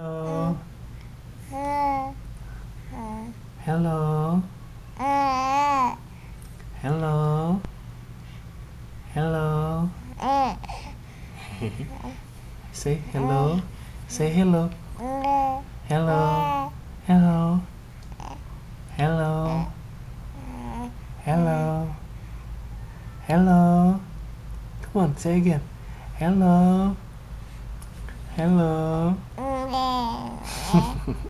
Hello. Hello. Hello. Hello. Say hello. Say hello. Hello. Hello. Hello. Hello. Hello. Come on, say again. Hello. Hello. ね